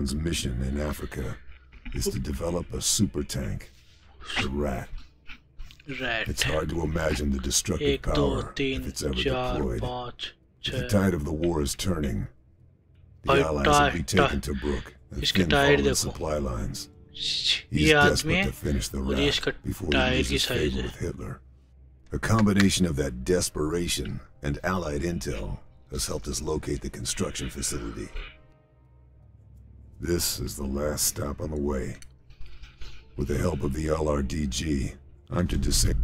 Khan's mission in Africa is to develop a super tank, the Rat. Rat. It's hard to imagine the destructive power if it's ever deployed. If the tide of the war is turning, the Allies will be taken to Brook and thin the supply lines. He's desperate to finish the Rat before he loses favor with Hitler. A combination of that desperation and Allied intel has helped us locate the construction facility. This is the last stop on the way. With the help of the LRDG, I'm to disable.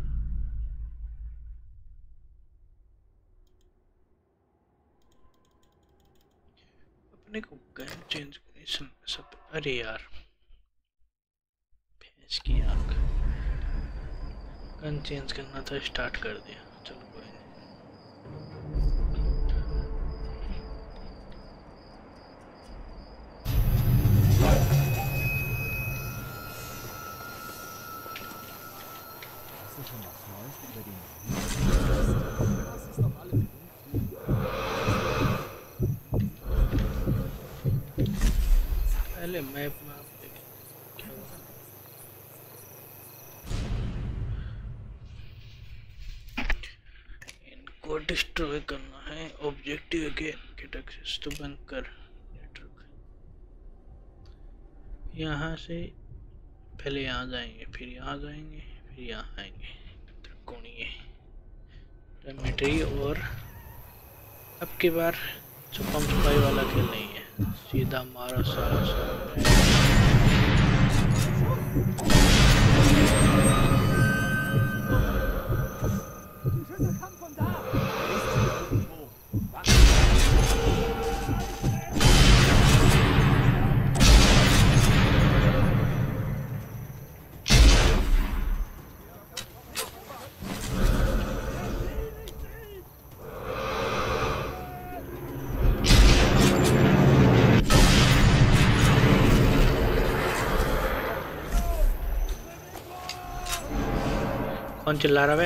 अपने को gun change सब सब अरे यार भैंस की आंख gun change करना था स्टार्ट कर दिया पहले मैप में आप इनको डिस्ट्रॉय करना है। ऑब्जेक्टिव के गेट एक्सेस तो बंद कर यहाँ से पहले यहाँ जाएँगे, फिर यहाँ जाएँगे, फिर यहाँ आएँगे। त्रिकोणीय। डॉर्मेटरी और अब की बार छुपम छुपाई वाला खेल नहीं है। सीधा मारा सारा सारा चिल्ला रहा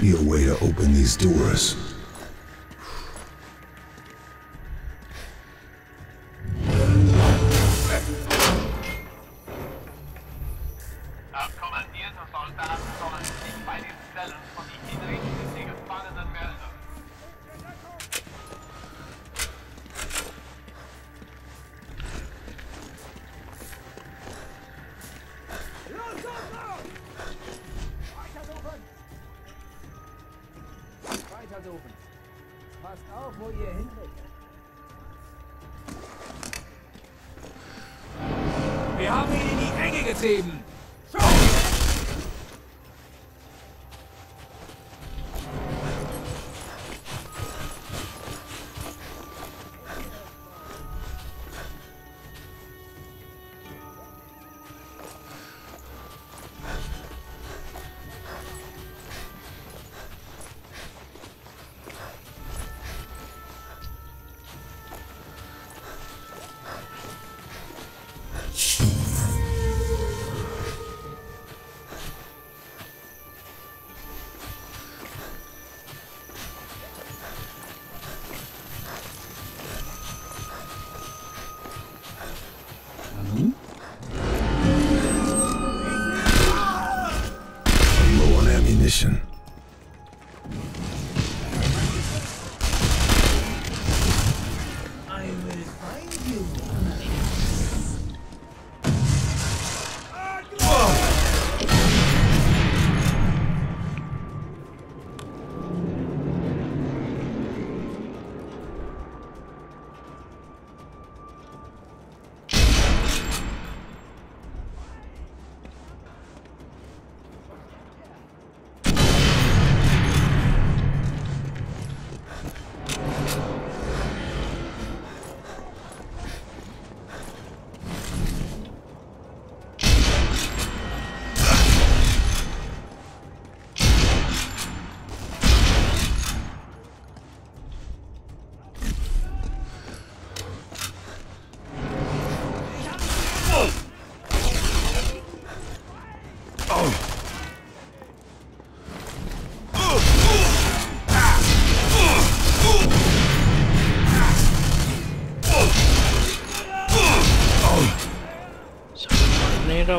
be a way to open these doors. him!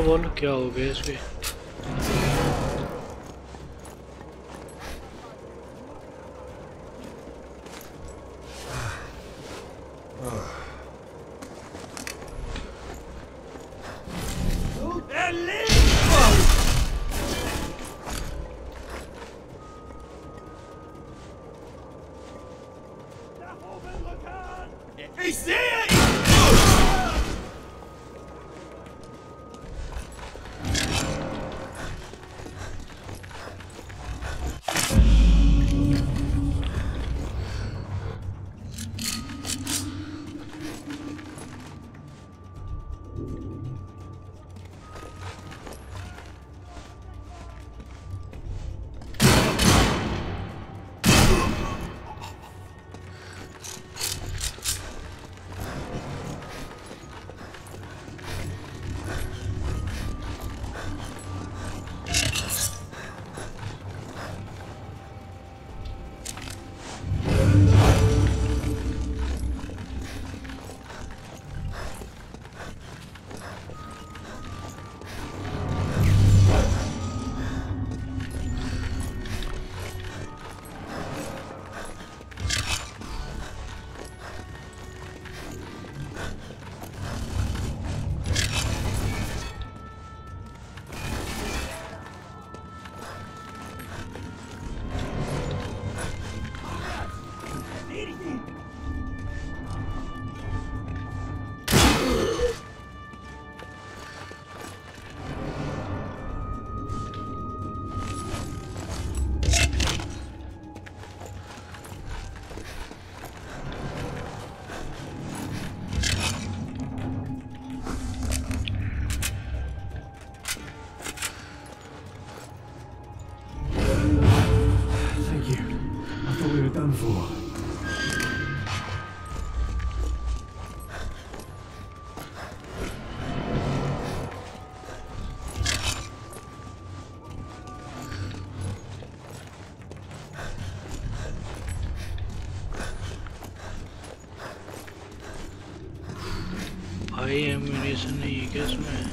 बोल क्या हो गया इसमें Excuse me.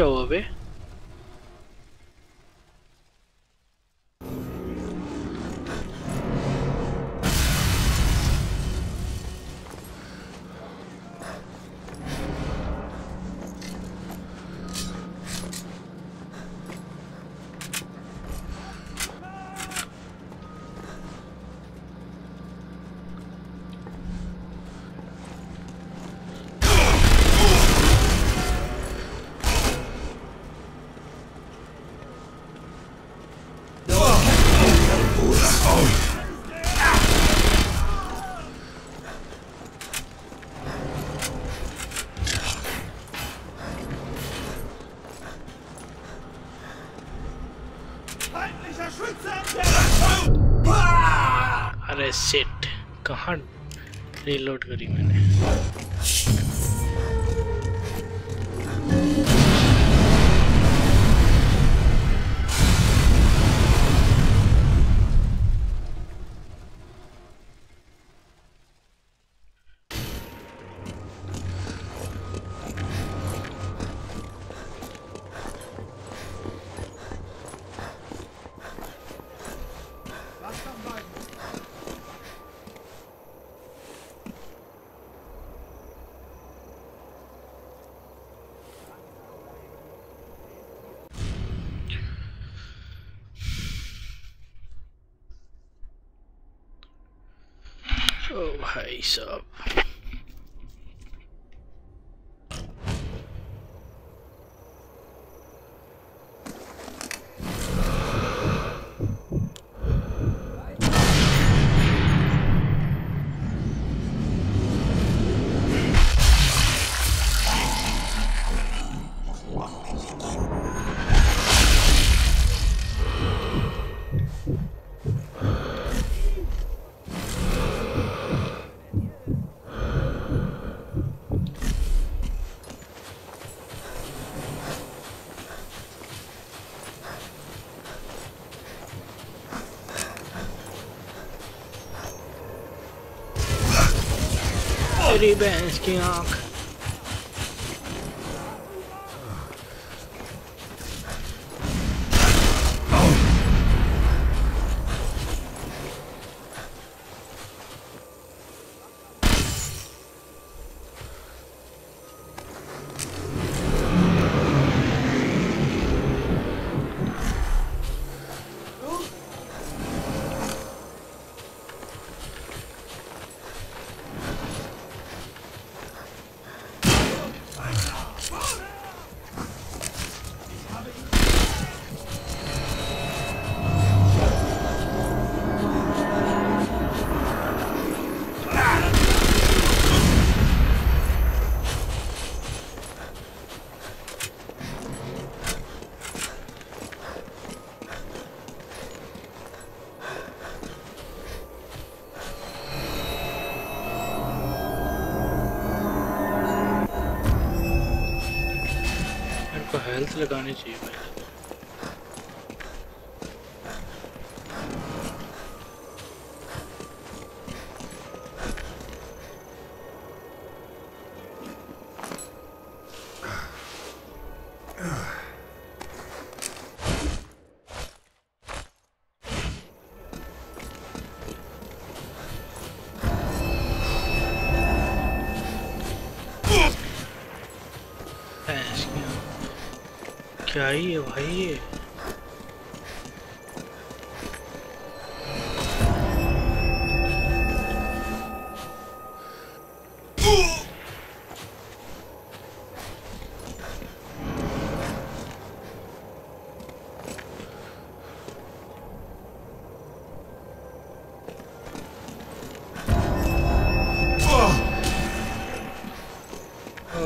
que eu vou ver? कहाँ रीलोड करी मैंने। तेरी भैंस की आंख लगानी चाहिए भाई। है भाई। ये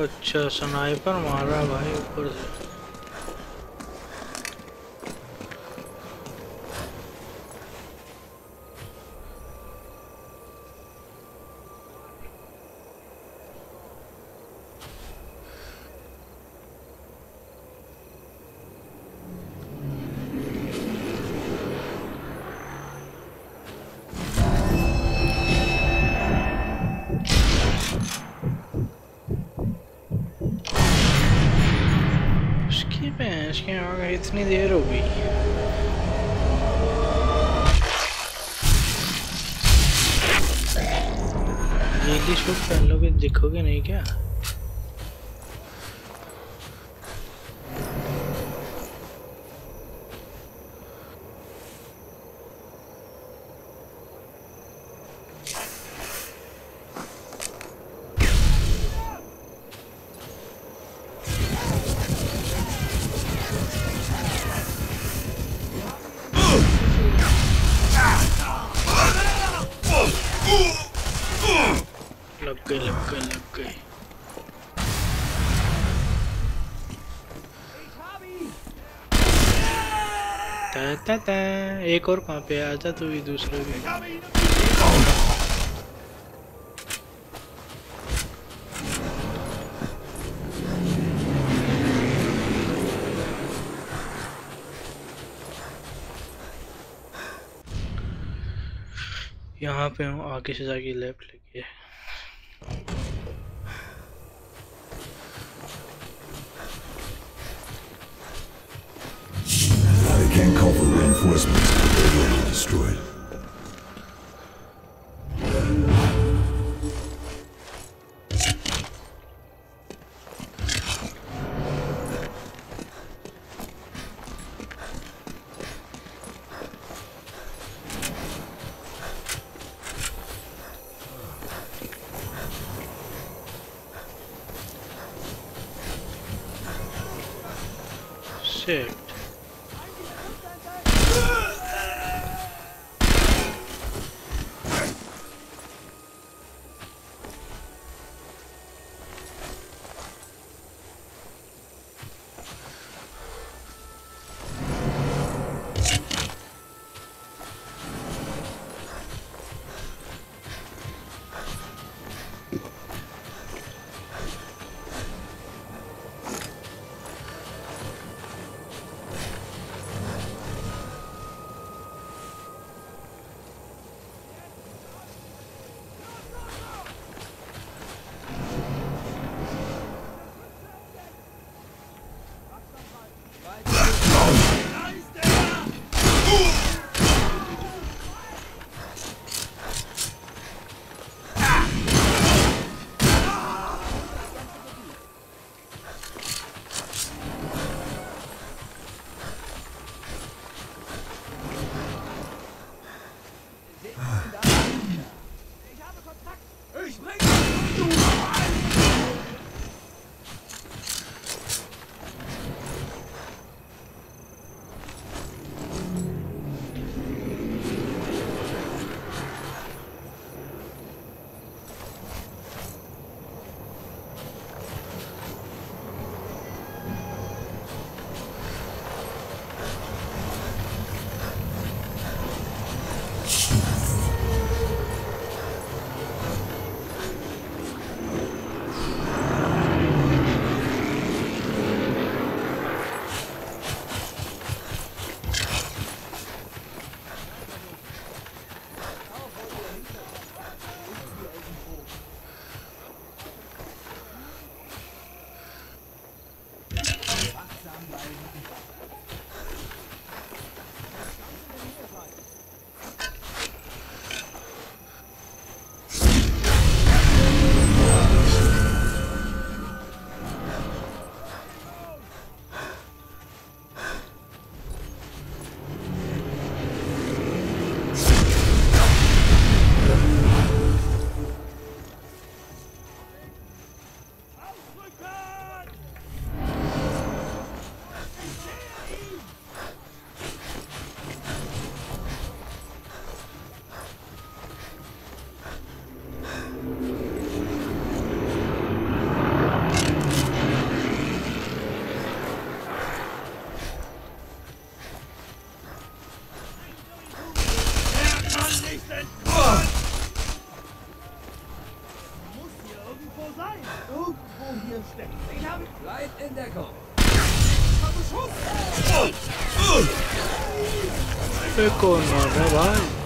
अच्छा स्नाइपर मारा भाई ऊपर से। ता एक और कहाँ पे? आजा तू भी, दूसरे भी। यहाँ पे हूँ, आगे से जाके लेफ़्ट लेके। was meant to be destroyed. Bleib in Deckung. Öko, no, no,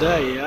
day.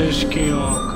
Eskion.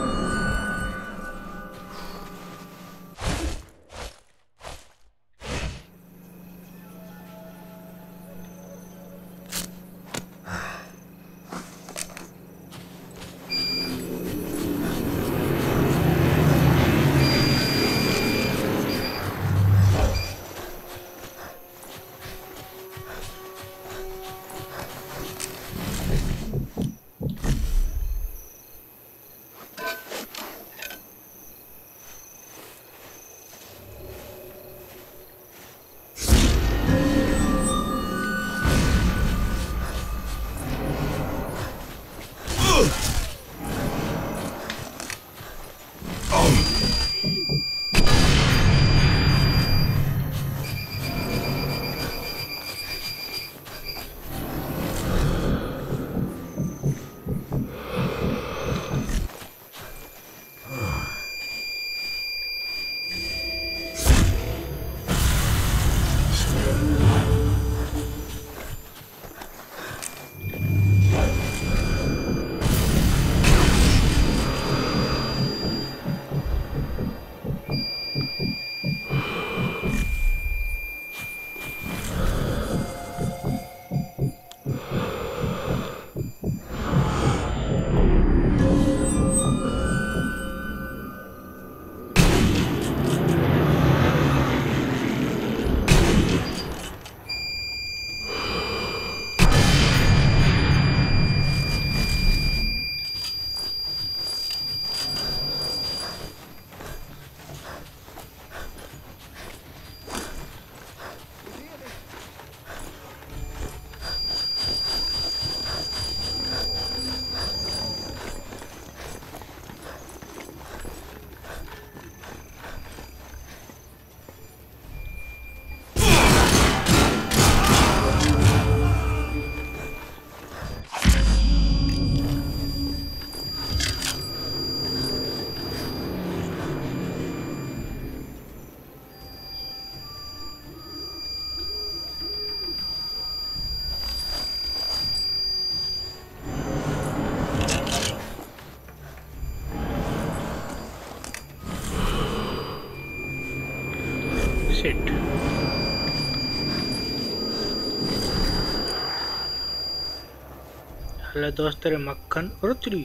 Hello दोस्त रे मक्खन और तेरी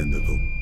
End of the